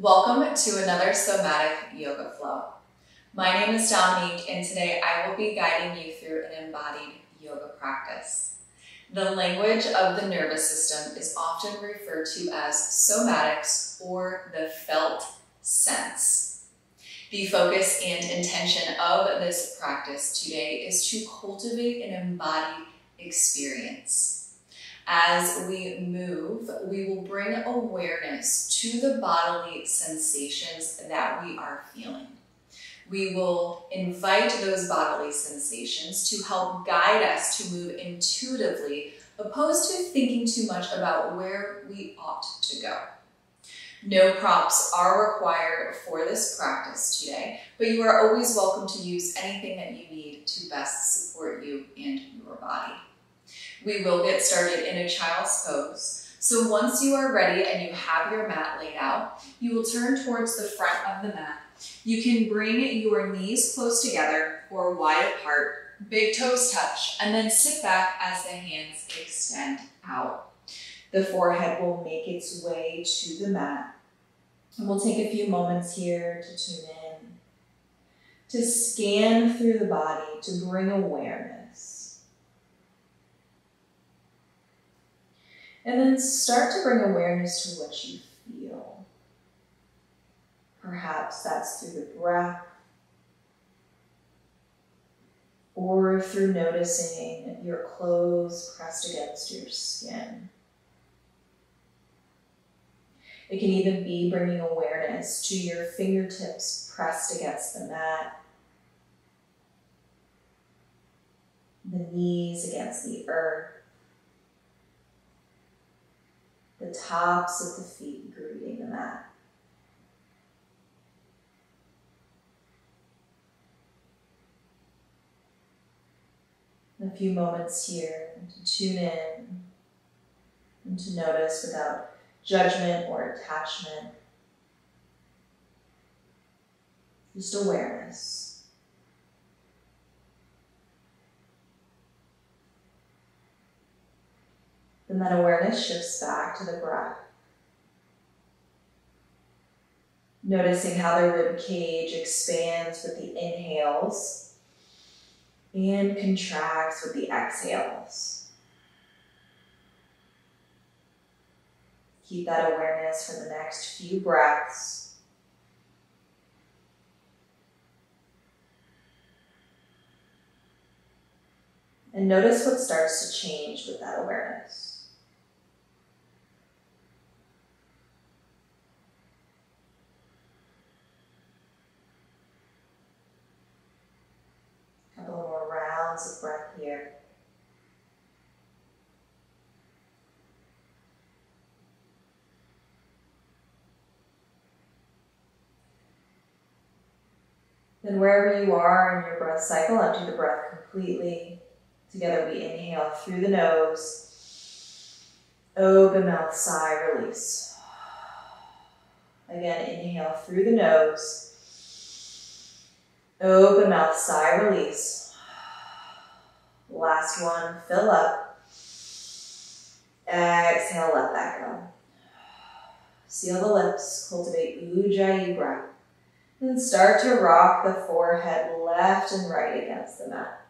Welcome to another Somatic Yoga Flow. My name is Dominique, and today I will be guiding you through an embodied yoga practice. The language of the nervous system is often referred to as somatics or the felt sense. The focus and intention of this practice today is to cultivate an embodied experience. As we move, we will bring awareness to the bodily sensations that we are feeling. We will invite those bodily sensations to help guide us to move intuitively, opposed to thinking too much about where we ought to go. No props are required for this practice today, but you are always welcome to use anything that you need to best support you and your body. We will get started in a child's pose. So once you are ready and you have your mat laid out, you will turn towards the front of the mat. You can bring your knees close together or wide apart, big toes touch, and then sit back as the hands extend out. The forehead will make its way to the mat. And we'll take a few moments here to tune in, to scan through the body, to bring awareness. And then start to bring awareness to what you feel. Perhaps that's through the breath or through noticing your clothes pressed against your skin. It can even be bringing awareness to your fingertips pressed against the mat, the knees against the earth, the tops of the feet greeting the mat. A few moments here to tune in and to notice without judgment or attachment. Just awareness. Then that awareness shifts back to the breath. Noticing how the rib cage expands with the inhales and contracts with the exhales. Keep that awareness for the next few breaths. And notice what starts to change with that awareness. Rounds of breath here. Then wherever you are in your breath cycle, empty the breath completely. Together we inhale through the nose. Open mouth, sigh, release. Again, inhale through the nose. Open mouth, sigh, release. Last one, fill up. Exhale, let that go. Seal the lips, cultivate Ujjayi breath. And start to rock the forehead left and right against the mat.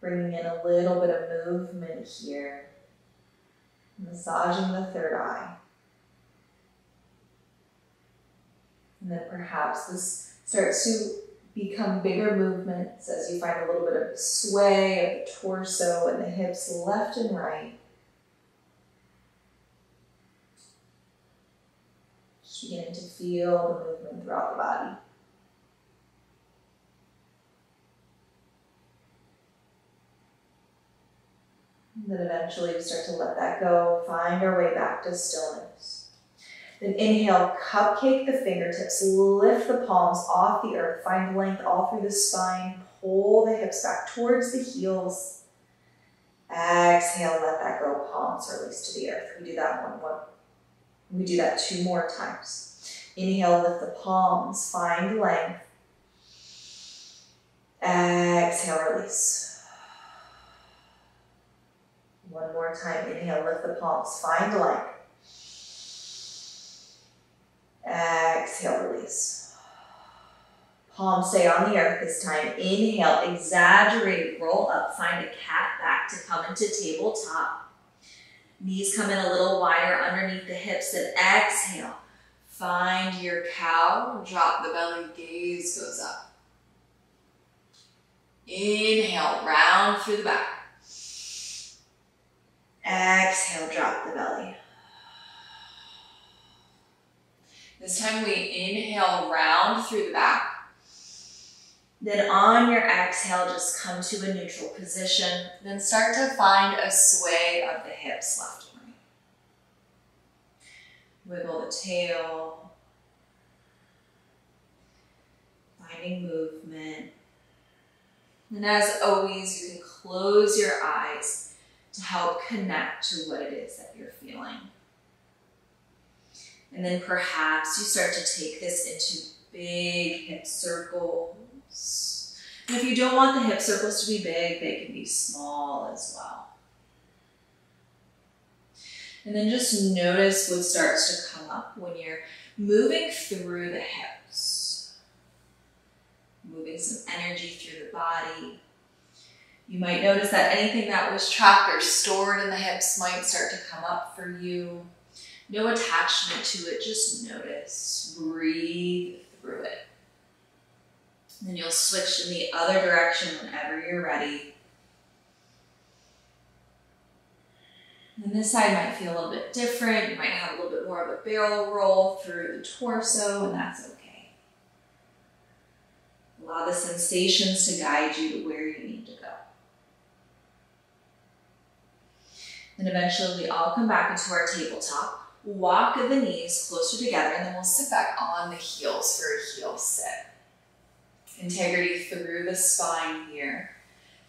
Bringing in a little bit of movement here. Massaging the third eye. And then perhaps this starts to become bigger movements as you find a little bit of sway of the torso and the hips left and right. Just beginning to feel the movement throughout the body. And then eventually we start to let that go, find our way back to stillness. Then inhale, cupcake the fingertips, lift the palms off the earth, find length all through the spine, pull the hips back towards the heels. Exhale, let that go, palms release to the earth. We do that one, one. We do that two more times. Inhale, lift the palms, find length. Exhale, release. One more time. Inhale, lift the palms, find length. Release. Palms stay on the earth this time. Inhale, exaggerate, roll up, find a cat back to come into tabletop. Knees come in a little wider underneath the hips, then exhale. Find your cow, drop the belly, gaze goes up. Inhale, round through the back. Exhale, drop the belly. This time we inhale round through the back. Then on your exhale, just come to a neutral position. Then start to find a sway of the hips left and right. Wiggle the tail. Finding movement. And as always, you can close your eyes to help connect to what it is that you're feeling. And then perhaps you start to take this into big hip circles. And if you don't want the hip circles to be big, they can be small as well. And then just notice what starts to come up when you're moving through the hips. Moving some energy through the body. You might notice that anything that was trapped or stored in the hips might start to come up for you. No attachment to it, just notice. Breathe through it. And then you'll switch in the other direction whenever you're ready. And this side might feel a little bit different. You might have a little bit more of a barrel roll through the torso, and that's okay. Allow the sensations to guide you to where you need to go. And eventually we all come back into our tabletop walk the knees closer together, and then we'll sit back on the heels for a heel sit. Integrity through the spine here.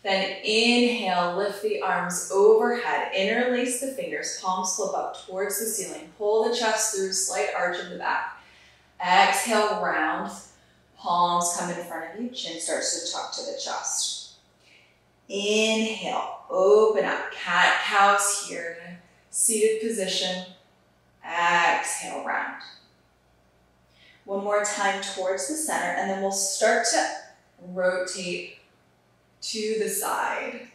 Then inhale, lift the arms overhead, interlace the fingers, palms flip up towards the ceiling. Pull the chest through, slight arch in the back. Exhale, round. Palms come in front of you, chin starts to tuck to the chest. Inhale, open up, cat cows here, seated position. Exhale, round. One more time towards the center, and then we'll start to rotate to the side.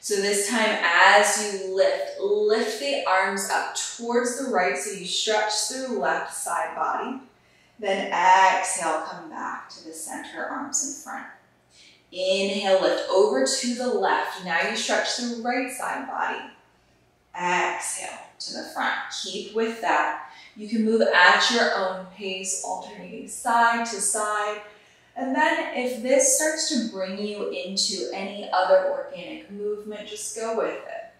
So this time, as you lift, lift the arms up towards the right so you stretch through left side body. Then exhale, come back to the center, arms in front. Inhale, lift over to the left. Now you stretch the right side body. Exhale to the front. Keep with that. You can move at your own pace, alternating side to side. And then if this starts to bring you into any other organic movement, just go with it.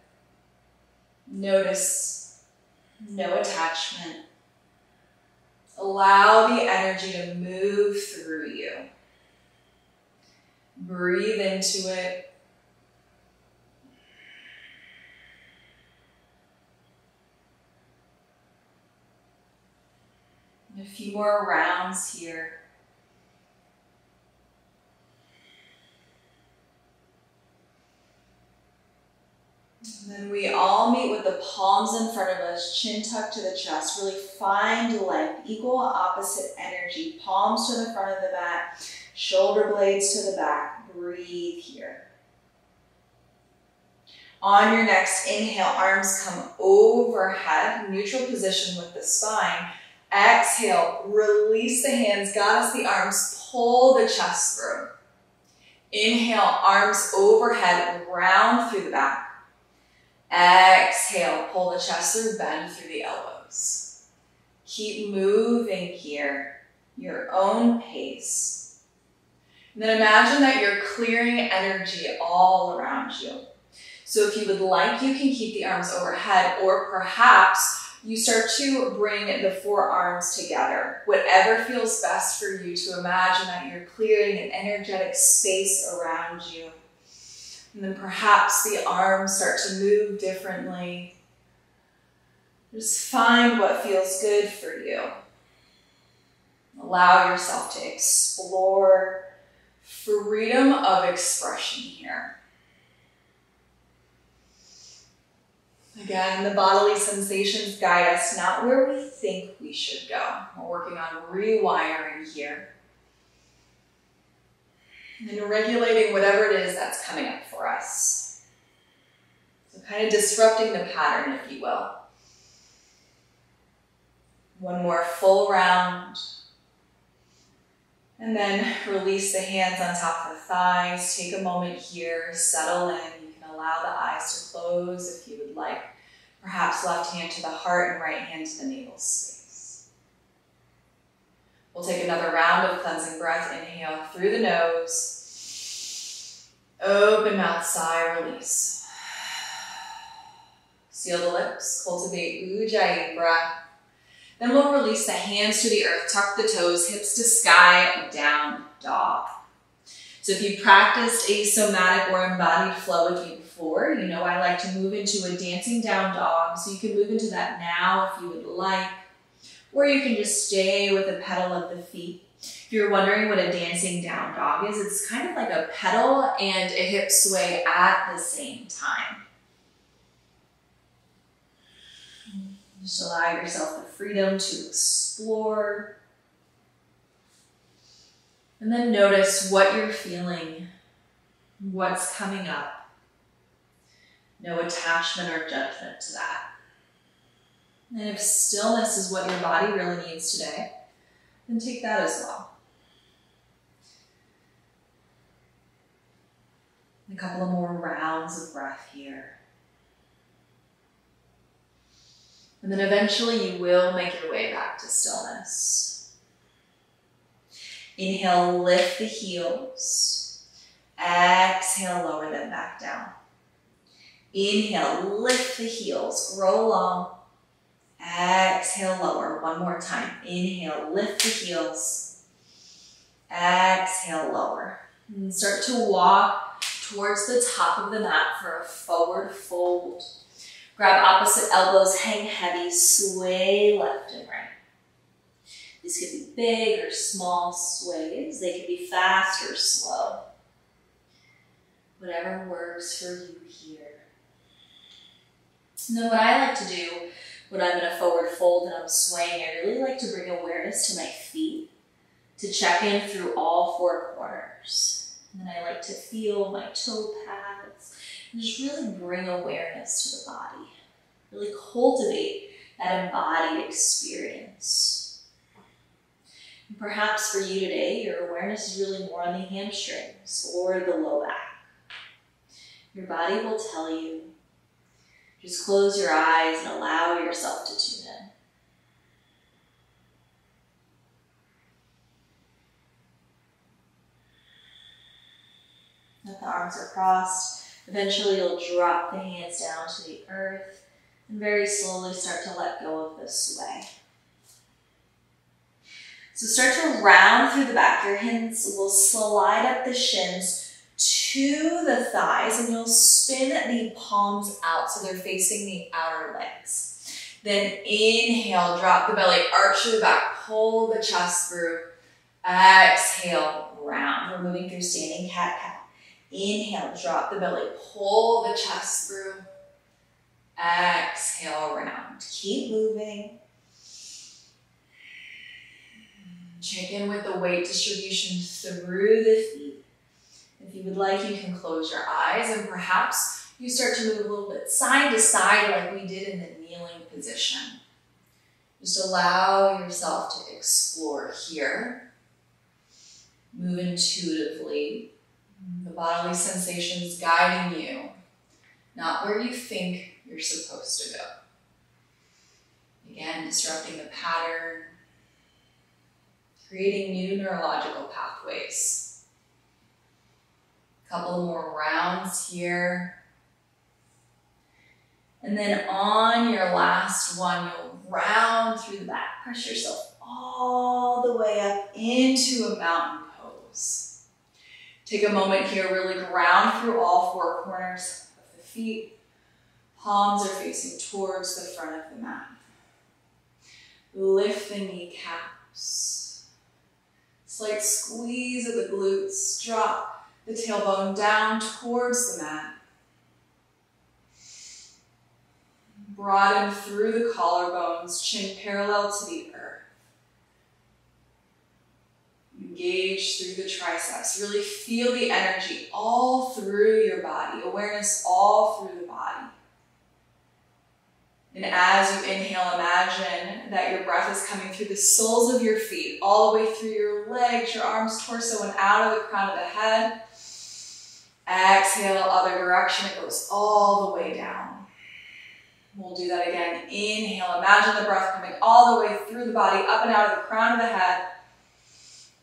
Notice no attachment. Allow the energy to move through you. Breathe into it. A few more rounds here. And then we all meet with the palms in front of us, chin tucked to the chest. Really find length, equal opposite energy. Palms to the front of the mat, shoulder blades to the back. Breathe here. On your next inhale, arms come overhead, neutral position with the spine. Exhale, release the hands, goddess the arms, pull the chest through. Inhale, arms overhead, round through the back. Exhale, pull the chest through, bend through the elbows. Keep moving here, your own pace. And then imagine that you're clearing energy all around you. So if you would like, you can keep the arms overhead or perhaps you start to bring the forearms together. Whatever feels best for you to imagine that you're clearing an energetic space around you. And then perhaps the arms start to move differently. Just find what feels good for you. Allow yourself to explore freedom of expression here. Again, the bodily sensations guide us not where we think we should go. We're working on rewiring here. And regulating whatever it is that's coming up for us. So kind of disrupting the pattern, if you will. One more full round. And then release the hands on top of the thighs. Take a moment here, settle in. Allow the eyes to close if you would like. Perhaps left hand to the heart and right hand to the navel space. We'll take another round of cleansing breath. Inhale through the nose. Open mouth, sigh, release. Seal the lips, cultivate Ujjayi breath. Then we'll release the hands to the earth, tuck the toes, hips to sky, down dog. So if you practiced a somatic or embodied flow with me before, you know I like to move into a dancing down dog. So you can move into that now if you would like, or you can just stay with the pedal of the feet. If you're wondering what a dancing down dog is, it's kind of like a pedal and a hip sway at the same time. Just allow yourself the freedom to explore. And then notice what you're feeling, what's coming up. No attachment or judgment to that. And if stillness is what your body really needs today, then take that as well. A couple of more rounds of breath here. And then eventually you will make your way back to stillness. Inhale, lift the heels. Exhale, lower them back down. Inhale, lift the heels, roll long. Exhale, lower. One more time. Inhale, lift the heels. Exhale, lower. And start to walk towards the top of the mat for a forward fold. Grab opposite elbows, hang heavy, sway left and right. These could be big or small sways. They could be fast or slow. Whatever works for you here. And then what I like to do when I'm in a forward fold and I'm swaying, I really like to bring awareness to my feet to check in through all four corners. And then I like to feel my toe pads and just really bring awareness to the body. Really cultivate that embodied experience. Perhaps for you today, your awareness is really more on the hamstrings or the low back. Your body will tell you. Just close your eyes and allow yourself to tune in. Let the arms are crossed. Eventually, you'll drop the hands down to the earth and very slowly start to let go of the sway. So start to round through the back. Your hands will slide up the shins to the thighs and you'll spin the palms out so they're facing the outer legs. Then inhale, drop the belly, arch through the back, pull the chest through. Exhale, round. We're moving through standing cat-cow. Inhale, drop the belly, pull the chest through. Exhale, round. Keep moving. Check in with the weight distribution through the feet. If you would like, you can close your eyes and perhaps you start to move a little bit side to side like we did in the kneeling position. Just allow yourself to explore here. Move intuitively. The bodily sensations guiding you, not where you think you're supposed to go. Again, disrupting the pattern, creating new neurological pathways. A couple more rounds here. And then on your last one, you'll round through the back. Press yourself all the way up into a mountain pose. Take a moment here, really ground through all four corners of the feet. Palms are facing towards the front of the mat. Lift the kneecaps. Slight squeeze of the glutes. Drop the tailbone down towards the mat. Broaden through the collarbones, chin parallel to the earth. Engage through the triceps. Really feel the energy all through your body. Awareness all through the body. And as you inhale, imagine that your breath is coming through the soles of your feet, all the way through your legs, your arms, torso, and out of the crown of the head. Exhale, other direction. It goes all the way down. We'll do that again. Inhale. Imagine the breath coming all the way through the body, up and out of the crown of the head.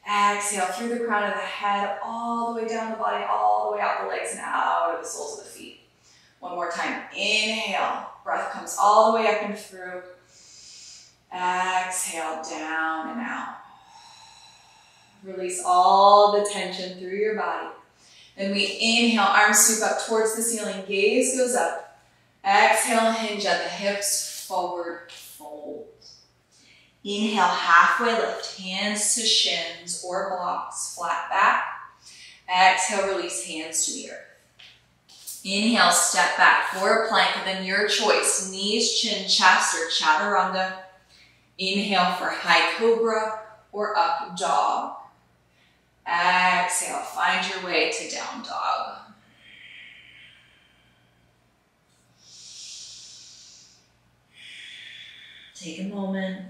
Exhale through the crown of the head, all the way down the body, all the way out the legs and out of the soles of the feet. One more time. Inhale. Breath comes all the way up and through. Exhale down and out. Release all the tension through your body. Then we inhale, arms sweep up towards the ceiling, gaze goes up. Exhale, hinge at the hips, forward fold. Inhale, halfway lift, hands to shins or blocks, flat back. Exhale, release hands to the earth. Inhale, step back for a plank, and then your choice, knees, chin, chest, or chaturanga. Inhale for high cobra or up dog. Exhale, find your way to down dog. Take a moment,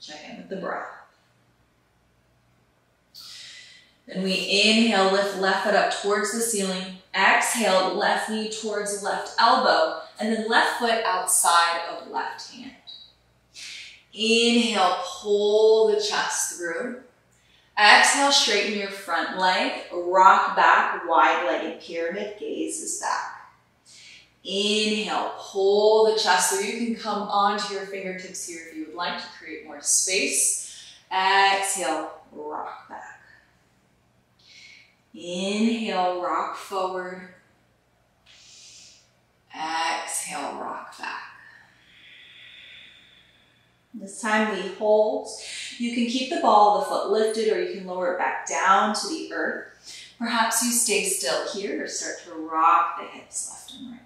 check in with the breath. Then we inhale, lift left foot up towards the ceiling. Exhale, left knee towards left elbow. And then left foot outside of left hand. Inhale, pull the chest through. Exhale, straighten your front leg. Rock back, wide-legged pyramid, gaze is back. Inhale, pull the chest through. You can come onto your fingertips here if you would like to create more space. Exhale, rock back. Inhale, rock forward. Exhale, rock back. This time we hold. You can keep the ball of the foot lifted or you can lower it back down to the earth. Perhaps you stay still here or start to rock the hips left and right.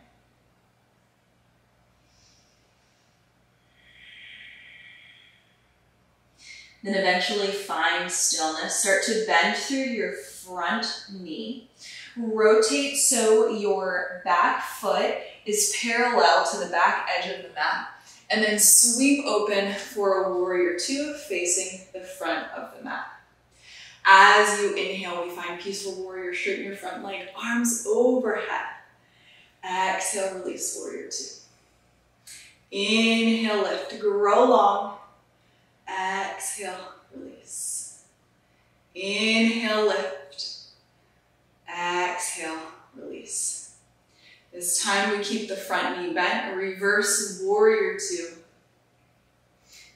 Then eventually find stillness. Start to bend through your front knee. Rotate so your back foot is parallel to the back edge of the mat. And then sweep open for a warrior two facing the front of the mat. As you inhale, we find peaceful warrior, straighten your front leg, arms overhead. Exhale, release warrior two. Inhale, lift, grow long. Exhale, release. Inhale, lift. Exhale, release. This time we keep the front knee bent, reverse warrior two.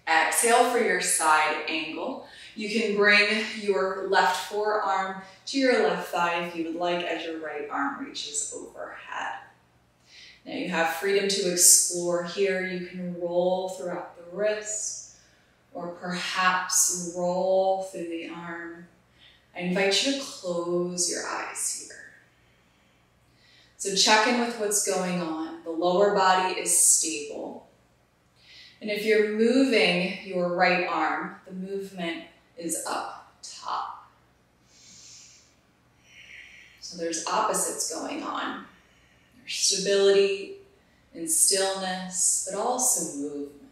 Exhale for your side angle. You can bring your left forearm to your left thigh if you would like as your right arm reaches overhead. Now you have freedom to explore here. You can roll throughout the wrist or perhaps roll through the arm. I invite you to close your eyes here. So check in with what's going on. The lower body is stable. And if you're moving your right arm, the movement is up top. So there's opposites going on. There's stability and stillness, but also movement.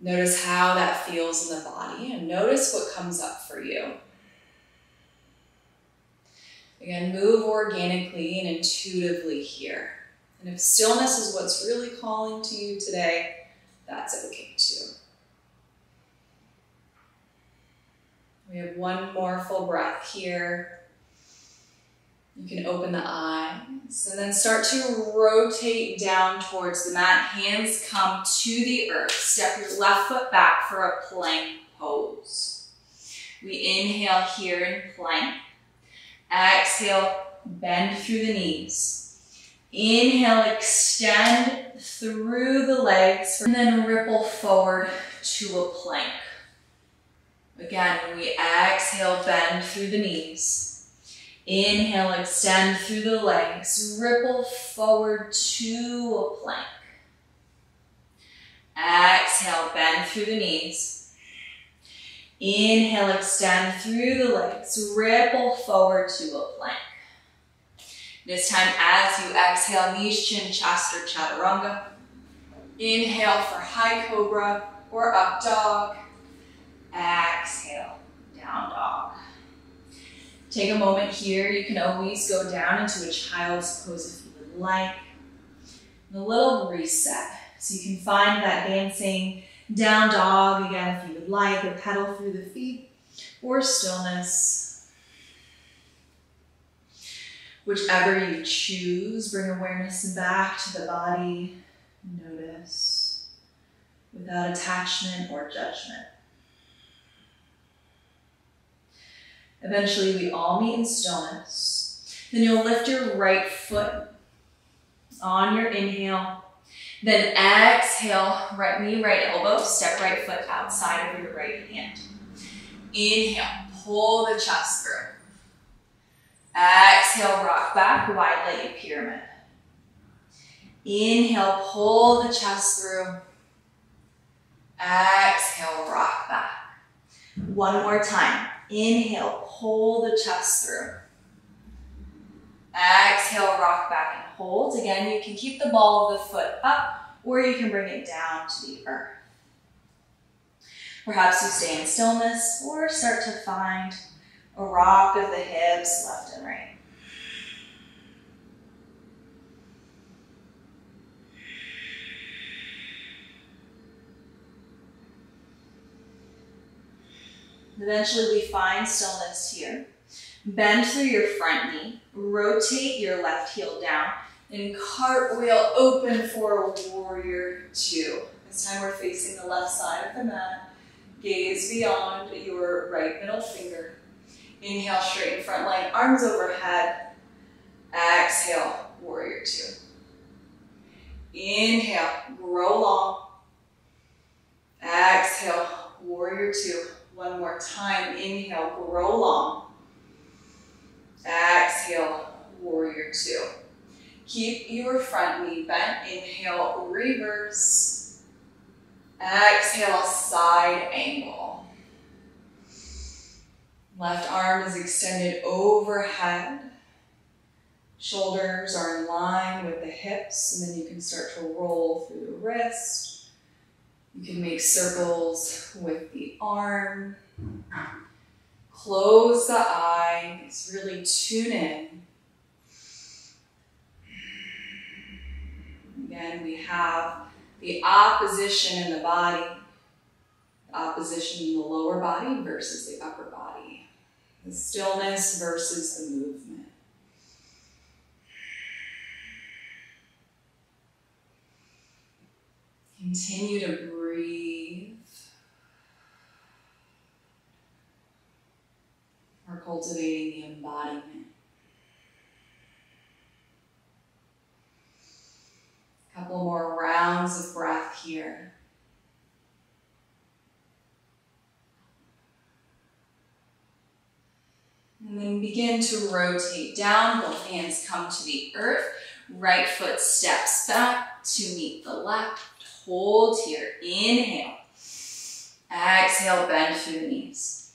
Notice how that feels in the body and notice what comes up for you. Again, move organically and intuitively here. And if stillness is what's really calling to you today, that's okay too. We have one more full breath here. You can open the eyes and then start to rotate down towards the mat. Hands come to the earth. Step your left foot back for a plank pose. We inhale here in plank. Exhale, bend through the knees. Inhale, extend through the legs, and then ripple forward to a plank. Again, we exhale, bend through the knees. Inhale, extend through the legs. Ripple forward to a plank. Exhale, bend through the knees. Inhale, extend through the legs. Ripple forward to a plank. This time, as you exhale, knees, chin, chest, or chaturanga. Inhale for high cobra or up dog. Exhale, down dog. Take a moment here. You can always go down into a child's pose if you would like. And a little reset. So you can find that dancing down dog again if you would like, or pedal through the feet, or stillness. Whichever you choose, bring awareness back to the body. Notice without attachment or judgment. Eventually, we all meet in stillness. Then you'll lift your right foot on your inhale. Then exhale, right knee, right elbow, step right foot outside of your right hand. Inhale, pull the chest through. Exhale, rock back, wide legged pyramid. Inhale, pull the chest through. Exhale, rock back. One more time. Inhale, pull the chest through. Exhale, rock back and hold. Again, you can keep the ball of the foot up or you can bring it down to the earth. Perhaps you stay in stillness or start to find a rock of the hips left and right. Eventually we find stillness here. Bend through your front knee, rotate your left heel down, and cartwheel open for warrior two. This time we're facing the left side of the mat. Gaze beyond your right middle finger. Inhale, straighten front line, arms overhead. Exhale, warrior two. Inhale, grow long. Exhale, warrior two. One more time. Inhale, grow long. Exhale, warrior two. Keep your front knee bent. Inhale, reverse. Exhale, side angle. Left arm is extended overhead. Shoulders are in line with the hips, and then you can start to roll through the wrist. You can make circles with the arm. Close the eyes, really tune in. Again, we have the opposition in the body, opposition in the lower body versus the upper body, the stillness versus the movement. Continue to breathe. We're cultivating the embodiment. A couple more rounds of breath here. And then begin to rotate down. Both hands come to the earth. Right foot steps back to meet the left. Hold here. Inhale. Exhale, bend through the knees.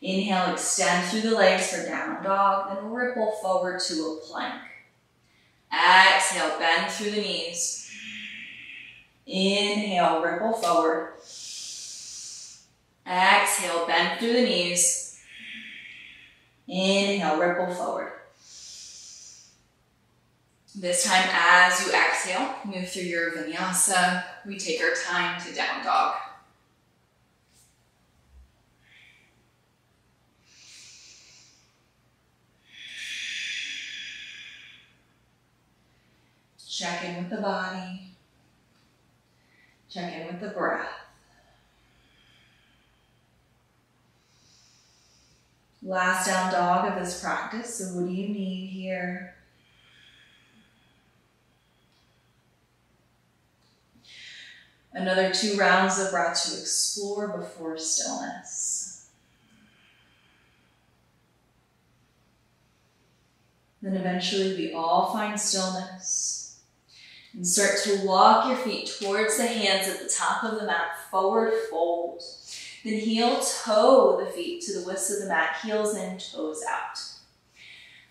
Inhale, extend through the legs for down dog, then ripple forward to a plank. Exhale, bend through the knees. Inhale, ripple forward. Exhale, bend through the knees. Inhale, ripple forward. This time, as you exhale, move through your vinyasa. We take our time to down dog. Check in with the body. Check in with the breath. Last down dog of this practice. So what do you need here? Another two rounds of breath to explore before stillness. Then eventually we all find stillness and start to walk your feet towards the hands at the top of the mat, forward fold. Then heel toe the feet to the widths of the mat, heels in, toes out.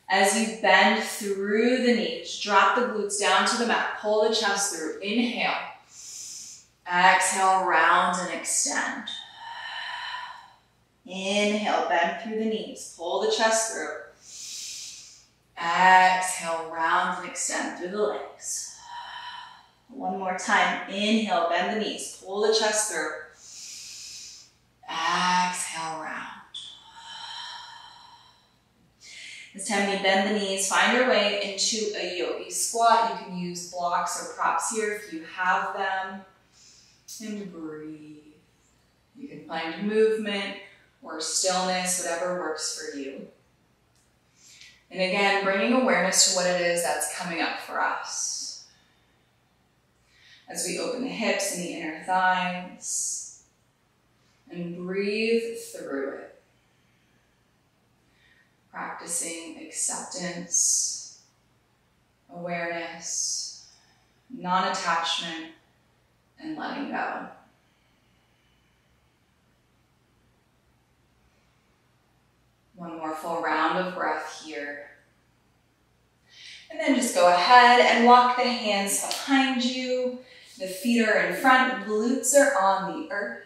As you bend through the knees, drop the glutes down to the mat, pull the chest through. Inhale. Exhale, round and extend. Inhale, bend through the knees, pull the chest through. Exhale, round and extend through the legs. One more time. Inhale, bend the knees, pull the chest through. Exhale, round. This time you bend the knees, find your way into a yogi squat. You can use blocks or props here if you have them. And breathe. You can find movement or stillness, whatever works for you. And again, bringing awareness to what it is that's coming up for us. As we open the hips and the inner thighs and breathe through it. Practicing acceptance, awareness, non-attachment, and letting go. One more full round of breath here. And then just go ahead and walk the hands behind you. The feet are in front, glutes are on the earth.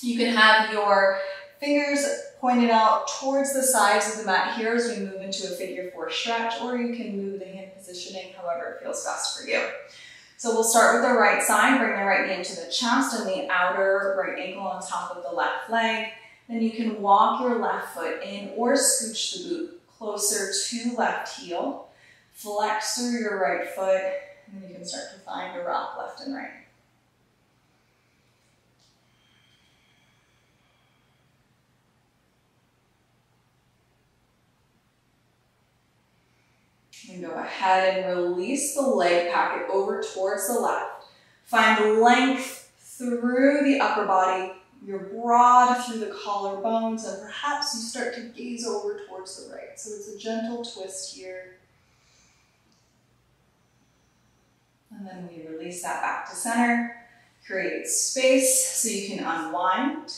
You can have your fingers pointed out towards the sides of the mat here as we move into a figure four stretch, or you can move the hand positioning however it feels best for you. So we'll start with the right side, bring the right knee into the chest and the outer right ankle on top of the left leg. Then you can walk your left foot in or scooch the boot closer to left heel. Flex through your right foot, and then you can start to find a rock left and right. And go ahead and release the leg packet over towards the left. Find length through the upper body, you're broad through the collarbones, and perhaps you start to gaze over towards the right. So it's a gentle twist here. And then we release that back to center, create space so you can unwind,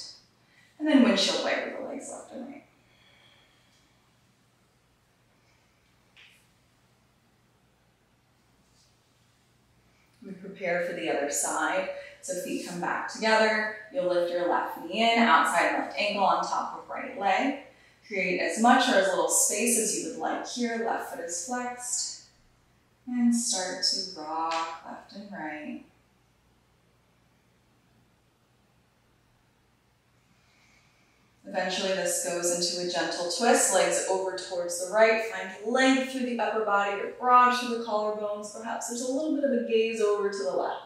and then windshield wiper the legs left and right. We prepare for the other side. So feet come back together. You'll lift your left knee in, outside left ankle on top of right leg. Create as much or as little space as you would like here. Left foot is flexed. And start to rock left and right. Eventually this goes into a gentle twist, legs over towards the right, find length through the upper body, or broad through the collarbones. Perhaps there's a little bit of a gaze over to the left.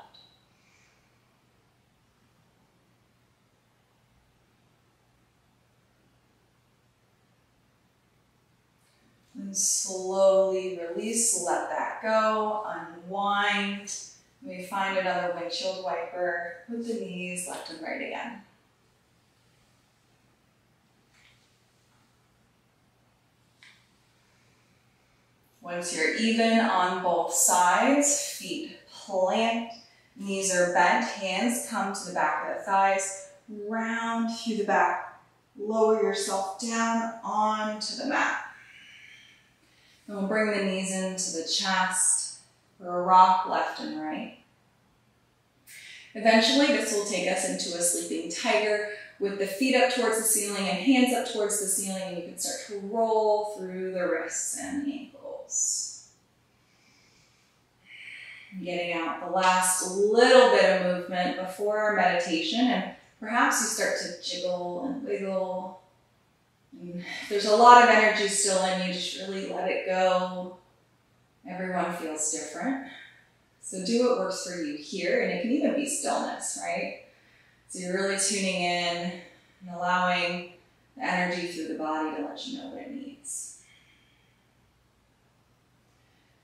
And slowly release, let that go, unwind. We find another windshield wiper with the knees left and right again. Once you're even on both sides, feet plant, knees are bent, hands come to the back of the thighs, round through the back, lower yourself down onto the mat. And we'll bring the knees into the chest or rock left and right. Eventually, this will take us into a sleeping tiger with the feet up towards the ceiling and hands up towards the ceiling, and you can start to roll through the wrists and the ankles. Getting out the last little bit of movement before our meditation, and perhaps you start to jiggle and wiggle. And there's a lot of energy still in you, just really let it go. Everyone feels different. So do what works for you here, and it can even be stillness, right? So you're really tuning in and allowing the energy through the body to let you know what it needs.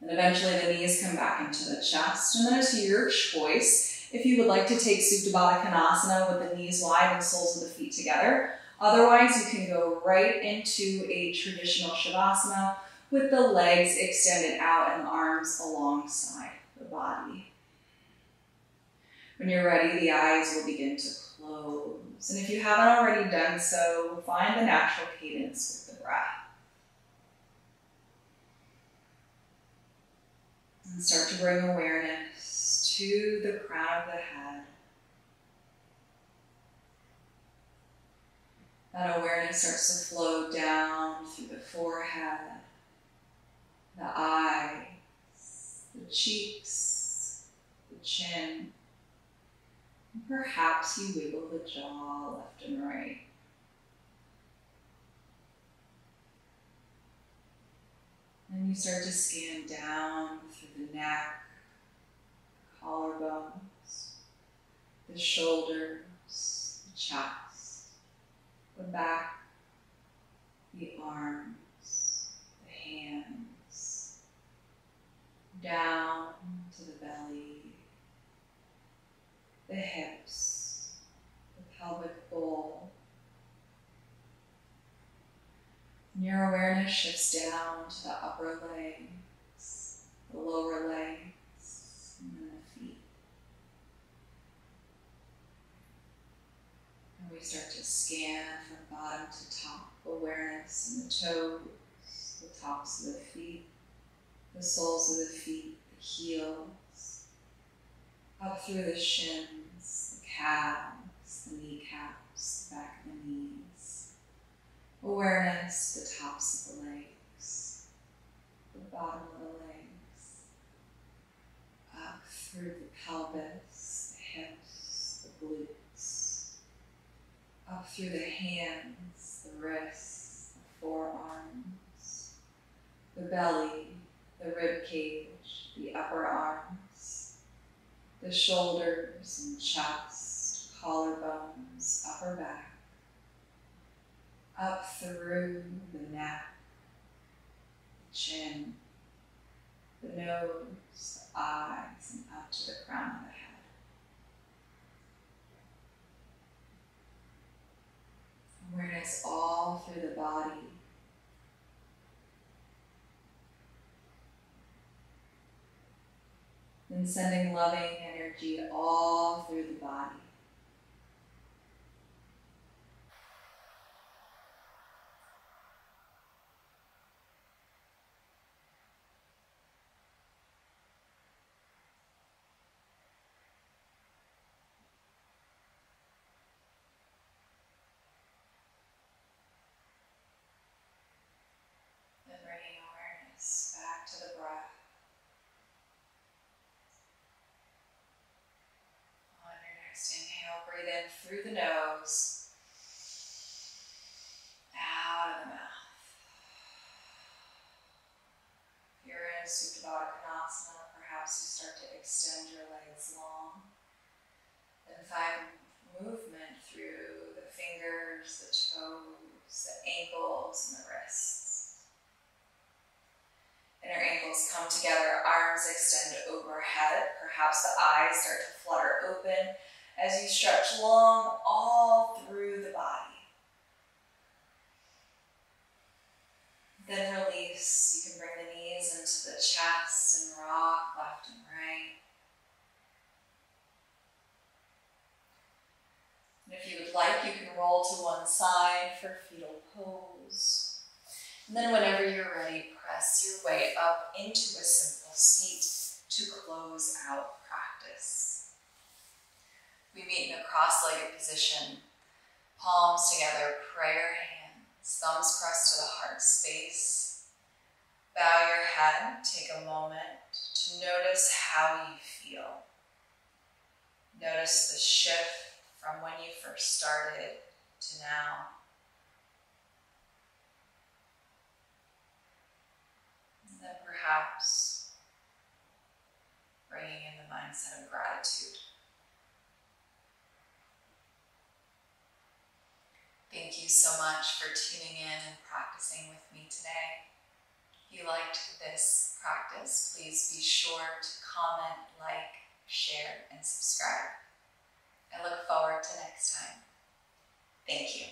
And eventually the knees come back into the chest, and then it's your choice if you would like to take Supta Baddha with the knees wide and soles of the feet together. Otherwise, you can go right into a traditional Shavasana with the legs extended out and the arms alongside the body. When you're ready, the eyes will begin to close. And if you haven't already done so, find the natural cadence with the breath. And start to bring awareness to the crown of the head. That awareness starts to flow down through the forehead, the eyes, the cheeks, the chin. And perhaps you wiggle the jaw left and right. And you start to scan down through the neck, collarbones, the shoulders, the chest, the back, the arms, the hands, down to the belly, the hips, the pelvic bowl, And your awareness shifts down to the upper legs, the lower legs, and then the feet. And we start to scan from bottom to top, awareness in the toes, the tops of the feet, the soles of the feet, the heels, up through the shins, the calves, the kneecaps, the back of the knees awareness, the tops of the legs, the bottom of the legs, up through the pelvis, the hips, the glutes, up through the hands, the wrists, the forearms, the belly, the rib cage, the upper arms, the shoulders and chest, collarbones, upper back, up through the neck, the chin, the nose, the eyes, and up to the crown of the head. Awareness all through the body. Then sending loving energy all through the body. Through the nose, out of the mouth. You're in Supta Baddha Konasana, perhaps you start to extend your legs long. Then find movement through the fingers, the toes, the ankles, and the wrists. Your ankles come together, arms extend overhead. Perhaps the eyes start to flutter open as you stretch long all through the body. Then release. You can bring the knees into the chest and rock left and right. And if you would like, you can roll to one side for fetal pose. And then whenever you're ready, press your way up into a simple seat to close out practice. We meet in a cross-legged position, palms together, prayer hands, thumbs pressed to the heart space. Bow your head, take a moment to notice how you feel. Notice the shift from when you first started to now. And then perhaps bringing in the mindset of gratitude. Thank you so much for tuning in and practicing with me today. If you liked this practice, please be sure to comment, like, share, and subscribe. I look forward to next time. Thank you.